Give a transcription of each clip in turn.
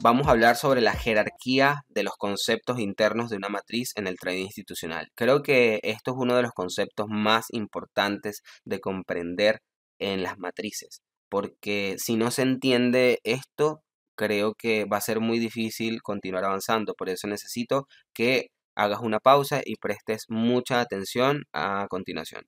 vamos a hablar sobre la jerarquía de los conceptos internos de una matriz en el trading institucional. Creo que esto es uno de los conceptos más importantes de comprender en las matrices, porque si no se entiende esto, creo que va a ser muy difícil continuar avanzando. Por eso necesito que hagas una pausa y prestes mucha atención a continuación.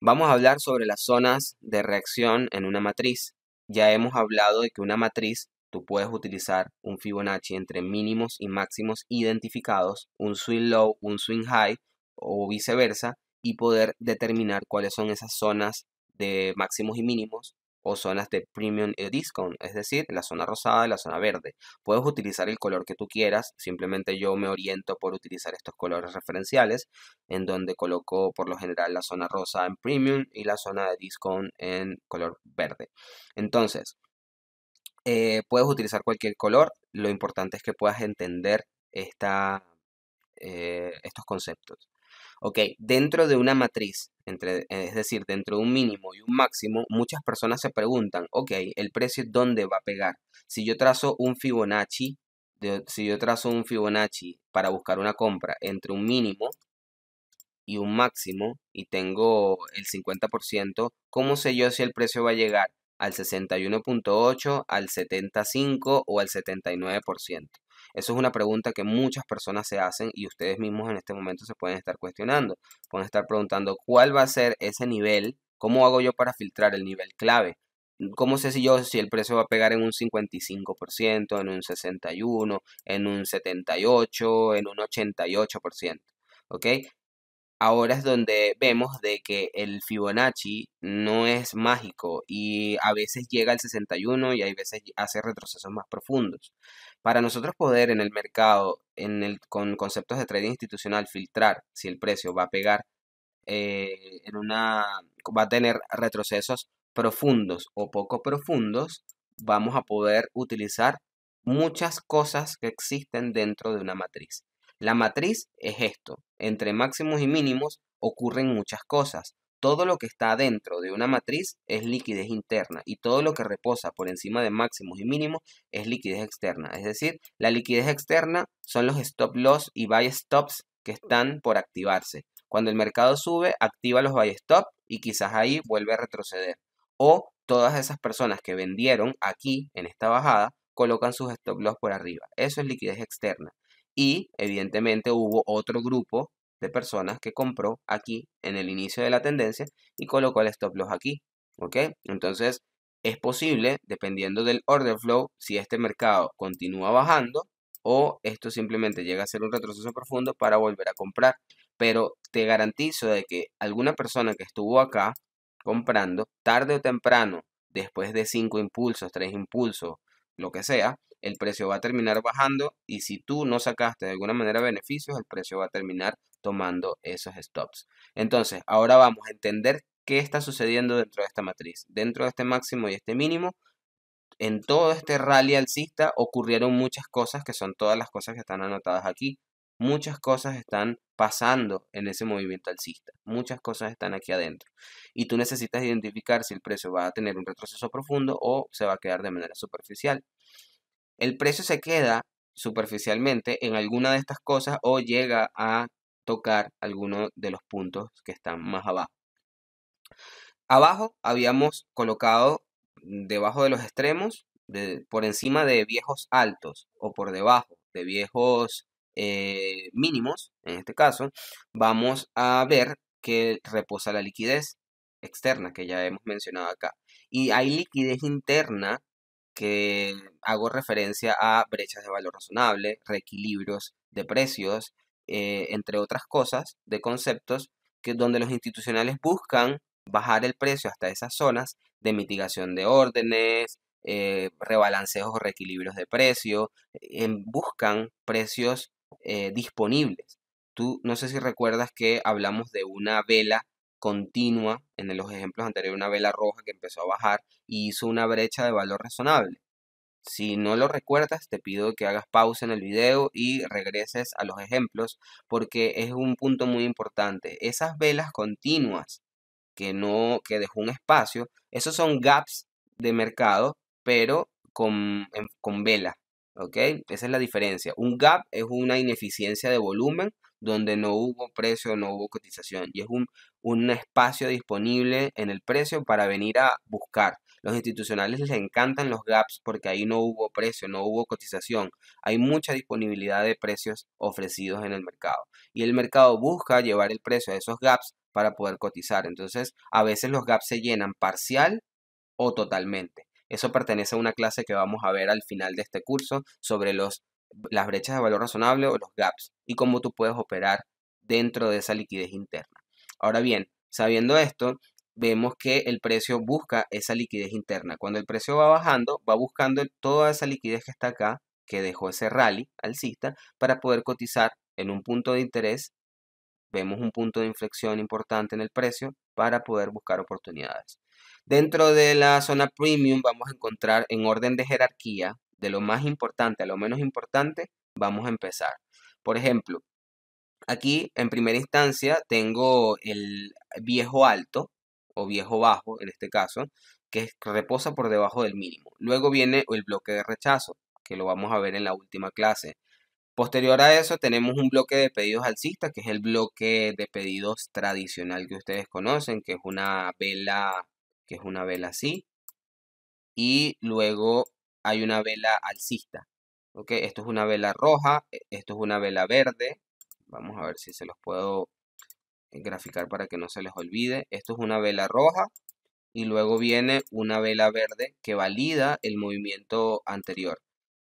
Vamos a hablar sobre las zonas de reacción en una matriz. Ya hemos hablado de que una matriz tú puedes utilizar un Fibonacci entre mínimos y máximos identificados, un swing low, un swing high o viceversa, y poder determinar cuáles son esas zonas de máximos y mínimos o zonas de premium y discount, es decir, la zona rosada y la zona verde. Puedes utilizar el color que tú quieras, simplemente yo me oriento por utilizar estos colores referenciales, en donde coloco por lo general la zona rosa en premium y la zona de discount en color verde. Entonces, eh, puedes utilizar cualquier color, lo importante es que puedas entender esta, eh, estos conceptos. Ok, dentro de una matriz, entre, es decir, dentro de un mínimo y un máximo, muchas personas se preguntan, ok, el precio dónde va a pegar. Si yo trazo un Fibonacci, si yo trazo un Fibonacci para buscar una compra entre un mínimo y un máximo y tengo el 50%, ¿cómo sé yo si el precio va a llegar al 61.8, al 75 o al 79%? Eso es una pregunta que muchas personas se hacen y ustedes mismos en este momento se pueden estar cuestionando. Pueden estar preguntando cuál va a ser ese nivel, cómo hago yo para filtrar el nivel clave. ¿Cómo sé si yo si el precio va a pegar en un 55%, en un 61%, en un 78%, en un 88%? ¿Ok? Ahora es donde vemos de que el Fibonacci no es mágico y a veces llega al 61 y hay veces hace retrocesos más profundos. Para nosotros poder en el mercado, en el, con conceptos de trading institucional, filtrar si el precio va a pegar eh, en una, va a tener retrocesos profundos o poco profundos, vamos a poder utilizar muchas cosas que existen dentro de una matriz. La matriz es esto. Entre máximos y mínimos ocurren muchas cosas. Todo lo que está dentro de una matriz es liquidez interna y todo lo que reposa por encima de máximos y mínimos es liquidez externa. Es decir, la liquidez externa son los stop loss y buy stops que están por activarse. Cuando el mercado sube, activa los buy stop y quizás ahí vuelve a retroceder. O todas esas personas que vendieron aquí en esta bajada colocan sus stop loss por arriba. Eso es liquidez externa y evidentemente hubo otro grupo de personas que compró aquí en el inicio de la tendencia y colocó el stop loss aquí. ¿Ok? Entonces es posible, dependiendo del order flow, si este mercado continúa bajando o esto simplemente llega a ser un retroceso profundo para volver a comprar. Pero te garantizo de que alguna persona que estuvo acá comprando, tarde o temprano, después de cinco impulsos, tres impulsos, lo que sea, el precio va a terminar bajando y si tú no sacaste de alguna manera beneficios, el precio va a terminar tomando esos stops. Entonces, ahora vamos a entender qué está sucediendo dentro de esta matriz. Dentro de este máximo y este mínimo, en todo este rally alcista ocurrieron muchas cosas que son todas las cosas que están anotadas aquí. Muchas cosas están pasando en ese movimiento alcista. Muchas cosas están aquí adentro. Y tú necesitas identificar si el precio va a tener un retroceso profundo o se va a quedar de manera superficial el precio se queda superficialmente en alguna de estas cosas o llega a tocar alguno de los puntos que están más abajo. Abajo habíamos colocado debajo de los extremos, por encima de viejos altos o por debajo de viejos eh, mínimos, en este caso, vamos a ver que reposa la liquidez externa que ya hemos mencionado acá. Y hay liquidez interna que hago referencia a brechas de valor razonable, reequilibrios de precios, eh, entre otras cosas, de conceptos que donde los institucionales buscan bajar el precio hasta esas zonas de mitigación de órdenes, eh, rebalanceos o reequilibrios de precio, buscan precios eh, disponibles. Tú no sé si recuerdas que hablamos de una vela continua, en los ejemplos anteriores, una vela roja que empezó a bajar y hizo una brecha de valor razonable. Si no lo recuerdas, te pido que hagas pausa en el video y regreses a los ejemplos porque es un punto muy importante. Esas velas continuas que no que dejó un espacio, esos son gaps de mercado, pero con, con vela. ¿Ok? Esa es la diferencia. Un gap es una ineficiencia de volumen donde no hubo precio, no hubo cotización. Y es un, un espacio disponible en el precio para venir a buscar. Los institucionales les encantan los gaps porque ahí no hubo precio, no hubo cotización. Hay mucha disponibilidad de precios ofrecidos en el mercado. Y el mercado busca llevar el precio a esos gaps para poder cotizar. Entonces, a veces los gaps se llenan parcial o totalmente. Eso pertenece a una clase que vamos a ver al final de este curso sobre los, las brechas de valor razonable o los gaps y cómo tú puedes operar dentro de esa liquidez interna. Ahora bien, sabiendo esto, vemos que el precio busca esa liquidez interna. Cuando el precio va bajando, va buscando toda esa liquidez que está acá, que dejó ese rally alcista, para poder cotizar en un punto de interés. Vemos un punto de inflexión importante en el precio para poder buscar oportunidades. Dentro de la zona premium vamos a encontrar en orden de jerarquía, de lo más importante a lo menos importante, vamos a empezar. Por ejemplo, aquí en primera instancia tengo el viejo alto o viejo bajo en este caso, que reposa por debajo del mínimo. Luego viene el bloque de rechazo, que lo vamos a ver en la última clase. Posterior a eso tenemos un bloque de pedidos alcistas, que es el bloque de pedidos tradicional que ustedes conocen, que es una vela que es una vela así. Y luego hay una vela alcista. ¿ok? Esto es una vela roja, e, esto es una vela verde. Vamos a ver si se los puedo eh, graficar para que no se les olvide. Esto es una vela roja y luego viene una vela verde que valida el movimiento anterior.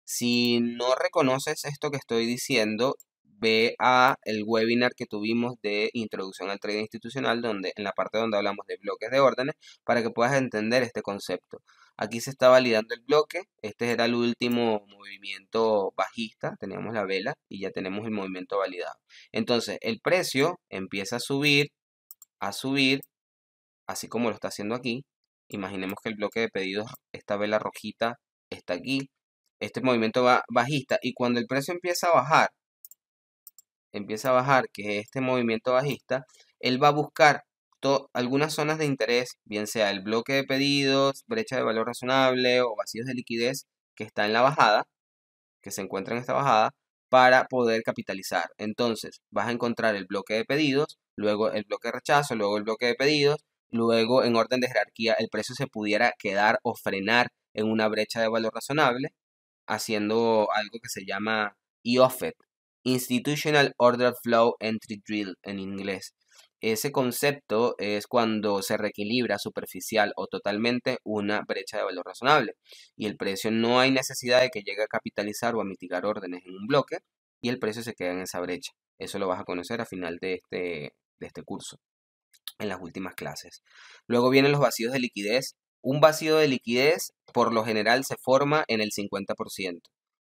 Si no reconoces esto que estoy diciendo, ve a el webinar que tuvimos de introducción al trading institucional, donde en la parte donde hablamos de bloques de órdenes, para que puedas entender este concepto. Aquí se está validando el bloque, este era el último movimiento bajista, teníamos la vela y ya tenemos el movimiento validado. Entonces, el precio empieza a subir, a subir, así como lo está haciendo aquí. Imaginemos que el bloque de pedidos, esta vela rojita está aquí, este movimiento va bajista y cuando el precio empieza a bajar, empieza a bajar, que es este movimiento bajista, él va a buscar algunas zonas de interés, bien sea el bloque de pedidos, brecha de valor razonable o vacíos de liquidez que está en la bajada, que se encuentra en esta bajada, para poder capitalizar. Entonces, vas a encontrar el bloque de pedidos, luego el bloque de rechazo, luego el bloque de pedidos, luego en orden de jerarquía el precio se pudiera quedar o frenar en una brecha de valor razonable, haciendo algo que se llama IOFET, Institutional Order Flow Entry Drill en inglés. Ese concepto es cuando se reequilibra superficial o totalmente una brecha de valor razonable y el precio no hay necesidad de que llegue a capitalizar o a mitigar órdenes en un bloque y el precio se queda en esa brecha. Eso lo vas a conocer a final de este, de este curso, en las últimas clases. Luego vienen los vacíos de liquidez. Un vacío de liquidez por lo general se forma en el 50%.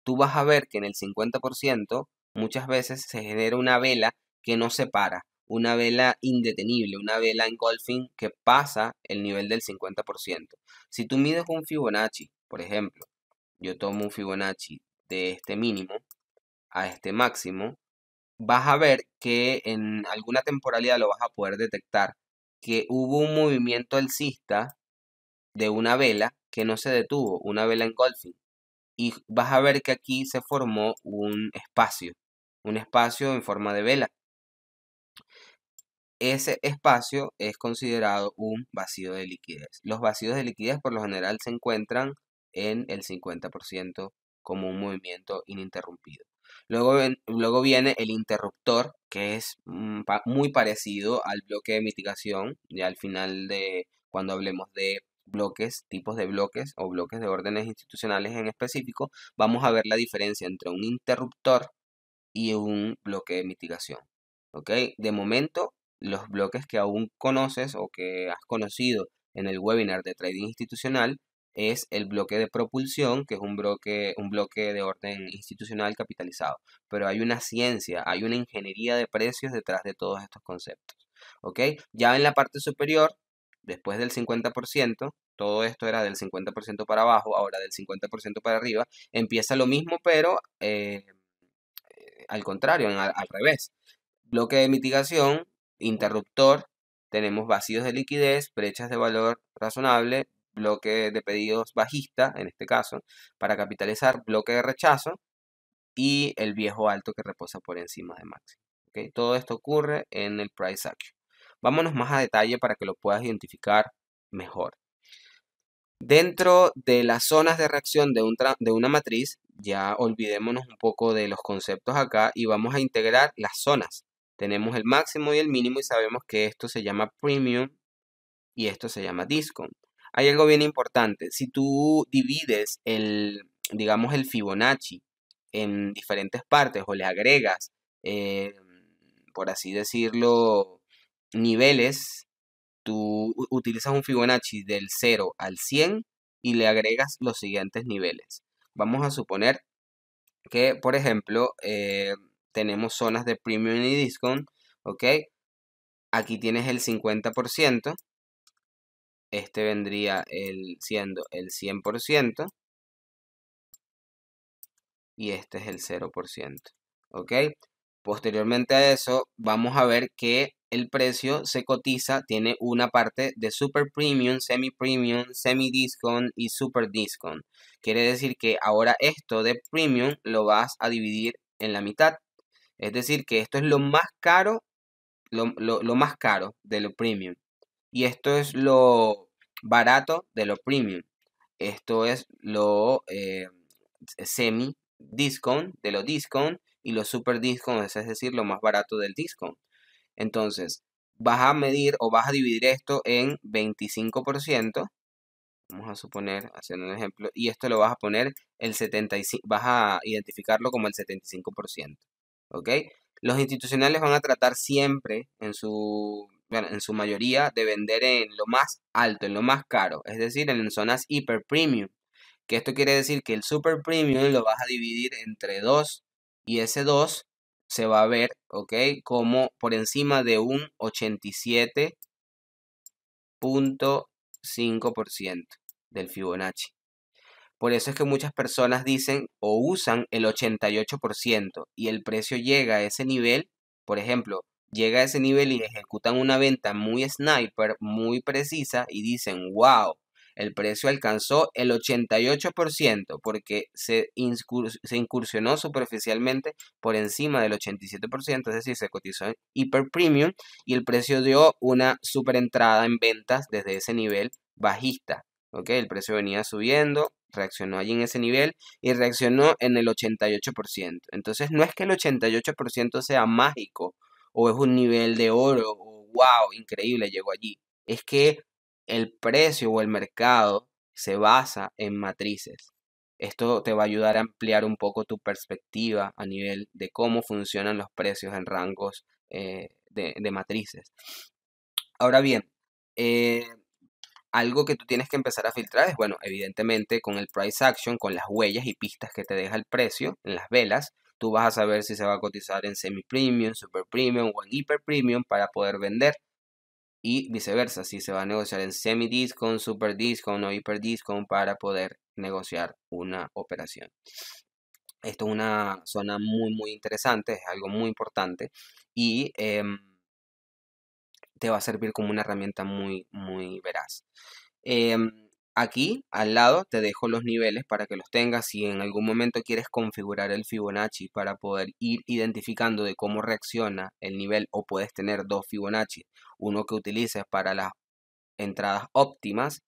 Tú vas a ver que en el 50% muchas veces se genera una vela que no se para, una vela indetenible, una vela engulfing que pasa el nivel del 50%. Si tú mides un Fibonacci, por ejemplo, yo tomo un Fibonacci de este mínimo a este máximo, vas a ver que en alguna temporalidad lo vas a poder detectar que hubo un movimiento alcista de una vela que no se detuvo, una vela engulfing. Y vas a ver que aquí se formó un espacio un espacio en forma de vela. Ese espacio es considerado un vacío de liquidez. Los vacíos de liquidez por lo general se encuentran en el 50% como un movimiento ininterrumpido. Luego, luego viene el interruptor, que es mm, muy parecido al bloque de mitigación. Ya al final de cuando hablemos de bloques, tipos de bloques o bloques de órdenes institucionales en específico, vamos a ver la diferencia entre un interruptor y un bloque de mitigación. ¿Ok? De momento, los bloques que aún conoces o que has conocido en el webinar de trading institucional es el bloque de propulsión, que es un bloque, un bloque de orden institucional capitalizado. Pero hay una ciencia, hay una ingeniería de precios detrás de todos estos conceptos. ¿Ok? Ya en la parte superior, después del 50%, todo esto era del 50% para abajo, ahora del 50% para arriba, empieza lo mismo, pero eh, al contrario, al, revés. Bloque de mitigación, interruptor, tenemos vacíos de liquidez, brechas de valor razonable, bloque de pedidos bajista, en este caso, para capitalizar, bloque de rechazo y el viejo alto que reposa por encima de máximo. Todo esto ocurre en el price action. Vámonos más a detalle para que lo puedas identificar mejor. Dentro de las zonas de reacción de, de una matriz, ya olvidémonos un poco de los conceptos acá y vamos a integrar las zonas. Tenemos el máximo y el mínimo y sabemos que esto se llama premium y esto se llama discount. Hay algo bien importante. Si tú divides el, digamos, el Fibonacci en diferentes partes o le agregas, eh, por así decirlo, niveles, tú utilizas un Fibonacci del 0 al 100 y le agregas los siguientes niveles. Vamos a suponer que, por ejemplo, eh, tenemos zonas de premium y discount, ¿ok? Aquí tienes el 50%, este vendría el, siendo el 100%, y este es el 0%, ¿ok? Posteriormente a eso, vamos a ver que el precio se cotiza, tiene una parte de super premium, semi premium, semi discount y super discount. Quiere decir que ahora esto de premium lo vas a dividir en la mitad. Es decir, que esto es lo más caro, lo, más caro de lo premium. Y esto es lo barato de lo premium. Esto es lo eh, semi discount de lo discount y lo super discount, es decir, lo más barato del discount. Entonces, vas a medir o vas a dividir esto en 25%. Vamos a suponer, hacer un ejemplo, y esto lo vas a poner el 75, vas a identificarlo como el 75%. ¿Ok? Los institucionales van a tratar siempre en su, en su mayoría de vender en lo más alto, en lo más caro, es decir, en zonas hiper premium. Que esto quiere decir que el super premium lo vas a dividir entre 2 y ese 2 se va a ver, ¿ok? Como por encima de un 87.5% del Fibonacci. Por eso es que muchas personas dicen o usan el 88% y el precio llega a ese nivel, por ejemplo, llega a ese nivel y ejecutan una venta muy sniper, muy precisa y dicen, wow, el precio alcanzó el 88% porque se, incursionó superficialmente por encima del 87%, es decir, se cotizó en hiper premium y el precio dio una super entrada en ventas desde ese nivel bajista. ¿okay? El precio venía subiendo, reaccionó allí en ese nivel y reaccionó en el 88%. Entonces no es que el 88% sea mágico o es un nivel de oro o wow, increíble, llegó allí. Es que el precio o el mercado se basa en matrices. Esto te va a ayudar a ampliar un poco tu perspectiva a nivel de cómo funcionan los precios en rangos eh, de, matrices. Ahora bien, eh, algo que tú tienes que empezar a filtrar es, bueno, evidentemente con el price action, con las huellas y pistas que te deja el precio en las velas, tú vas a saber si se va a cotizar en semi premium, super premium o en hiper premium para poder vender y viceversa, si se va a negociar en semi-discount, super discount o hiper discount para poder negociar una operación. Esto es una zona muy, muy interesante, es algo muy importante y em, te va a servir como una herramienta muy, muy veraz. Em, Aquí al lado te dejo los niveles para que los tengas. Si en algún momento quieres configurar el Fibonacci para poder ir identificando de cómo reacciona el nivel o puedes tener dos Fibonacci, uno que utilices para las entradas óptimas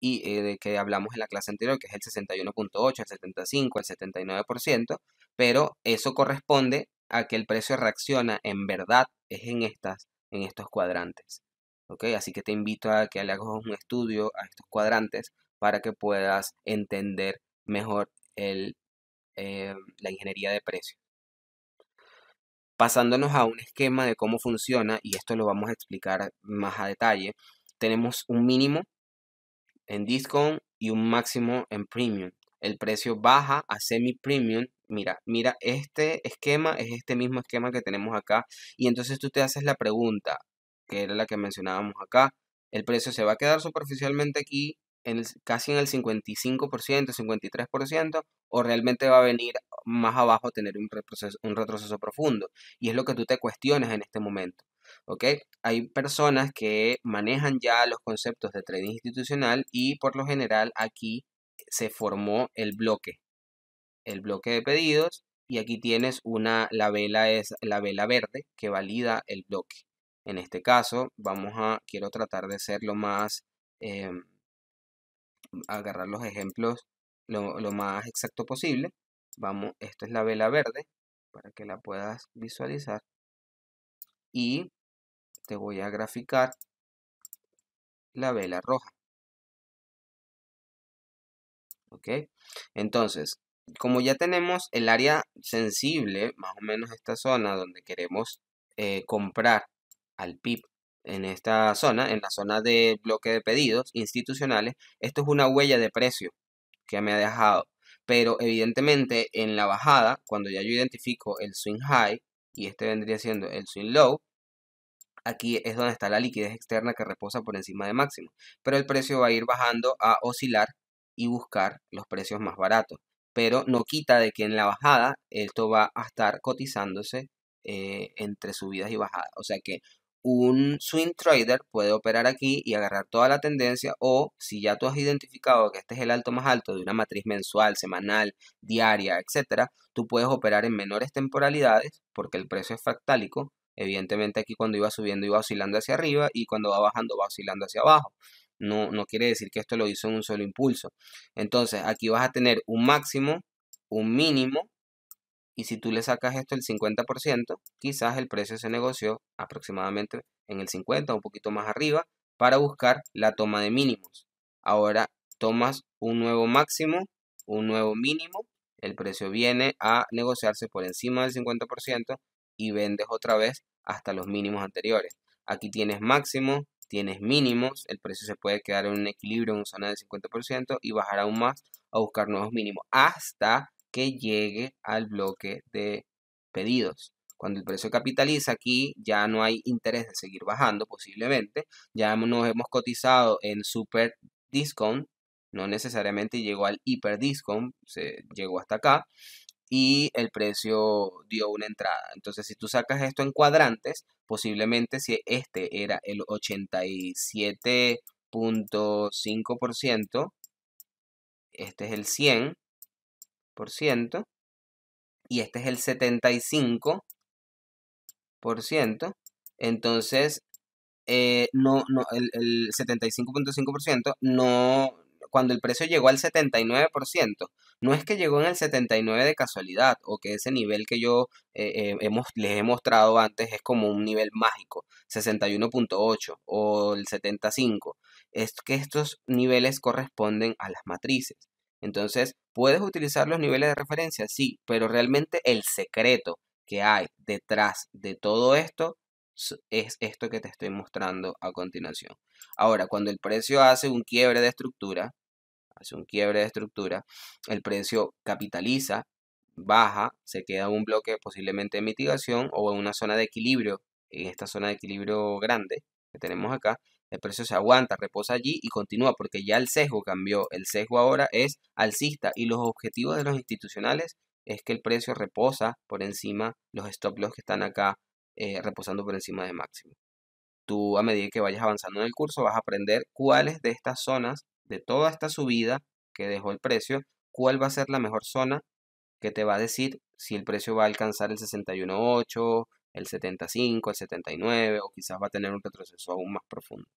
y eh, de que hablamos en la clase anterior, que es el 61.8, el 75, el 79%, pero eso corresponde a que el precio reacciona en verdad es en estas en estos cuadrantes. Así que te invito a que le hagas un estudio a estos cuadrantes para que puedas entender mejor eh, la ingeniería de precios. Pasándonos a un esquema de cómo funciona, y esto lo vamos a explicar más a detalle, tenemos un mínimo en discount y un máximo en premium. El precio baja a semi premium. Mira, mira, este esquema es este mismo esquema que tenemos acá. Y entonces tú te haces la pregunta, que era la que mencionábamos acá, el precio se va a quedar superficialmente aquí en casi en el 55%, 53%, o realmente va a venir más abajo a tener un retroceso, un retroceso profundo. Y es lo que tú te cuestiones en este momento. ¿ok? Hay personas que manejan ya los conceptos de trading institucional y por lo general aquí se formó el bloque, el bloque de pedidos y aquí tienes una, la vela es la vela verde que valida el bloque. En este caso, vamos a, quiero tratar de ser lo más, em, agarrar los ejemplos lo, lo más exacto posible. Vamos, esto es la vela verde para que la puedas visualizar. Y te voy a graficar la vela roja. ¿Ok? Entonces, como ya tenemos el área sensible, más o menos esta zona donde queremos eh, comprar al PIB en esta zona, en la zona de bloque de pedidos institucionales, esto es una huella de precio que me ha dejado. Pero evidentemente en la bajada, cuando ya yo identifico el swing high y este vendría siendo el swing low, aquí es donde está la liquidez externa que reposa por encima de máximo. Pero el precio va a ir bajando a oscilar y buscar los precios más baratos. Pero no quita de que en la bajada esto va a estar cotizándose eh, entre subidas y bajadas. O sea que un swing trader puede operar aquí y agarrar toda la tendencia o si ya tú has identificado que este es el alto más alto de una matriz mensual, semanal, diaria, etcétera, tú puedes operar en menores temporalidades porque el precio es fractálico. Evidentemente aquí cuando iba subiendo iba oscilando hacia arriba y cuando va bajando va oscilando hacia abajo. No, no quiere decir que esto lo hizo en un solo impulso. Entonces aquí vas a tener un máximo, un mínimo y si tú le sacas esto el 50%, quizás el precio se negoció aproximadamente en el 50, un poquito más arriba, para buscar la toma de mínimos. Ahora tomas un nuevo máximo, un nuevo mínimo, el precio viene a negociarse por encima del 50% y vendes otra vez hasta los mínimos anteriores. Aquí tienes máximo, tienes mínimos, el precio se puede quedar en un equilibrio en una zona del 50% y bajar aún más a buscar nuevos mínimos hasta que llegue al bloque de pedidos. Cuando el precio capitaliza aquí ya no hay interés de seguir bajando posiblemente. Ya nos hemos cotizado en super discount. No necesariamente llegó al hiper discount. Se llegó hasta acá. Y el precio dio una entrada. Entonces si tú sacas esto en cuadrantes, posiblemente si este era el 87.5%, este es el 100, y este es el 75%, entonces eh, no, no, el, el 75.5% no, cuando el precio llegó al 79%, no es que llegó en el 79% de casualidad o que ese nivel que yo eh, eh, hemos, les he mostrado antes es como un nivel mágico, 61.8 o el 75%. Es que estos niveles corresponden a las matrices. Entonces, ¿puedes utilizar los niveles de referencia? Sí, pero realmente el secreto que hay detrás de todo esto es esto que te estoy mostrando a continuación. Ahora, cuando el precio hace un quiebre de estructura, hace un quiebre de estructura, el precio capitaliza, baja, se queda en un bloque posiblemente de mitigación o en una zona de equilibrio, en esta zona de equilibrio grande que tenemos acá, el precio se aguanta, reposa allí y continúa porque ya el sesgo cambió. El sesgo ahora es alcista y los objetivos de los institucionales es que el precio reposa por encima, los stop loss que están acá eh, reposando por encima de máximo. Tú a medida que vayas avanzando en el curso vas a aprender cuáles de estas zonas, de toda esta subida que dejó el precio, cuál va a ser la mejor zona que te va a decir si el precio va a alcanzar el 61.8, el 75, el 79 o quizás va a tener un retroceso aún más profundo.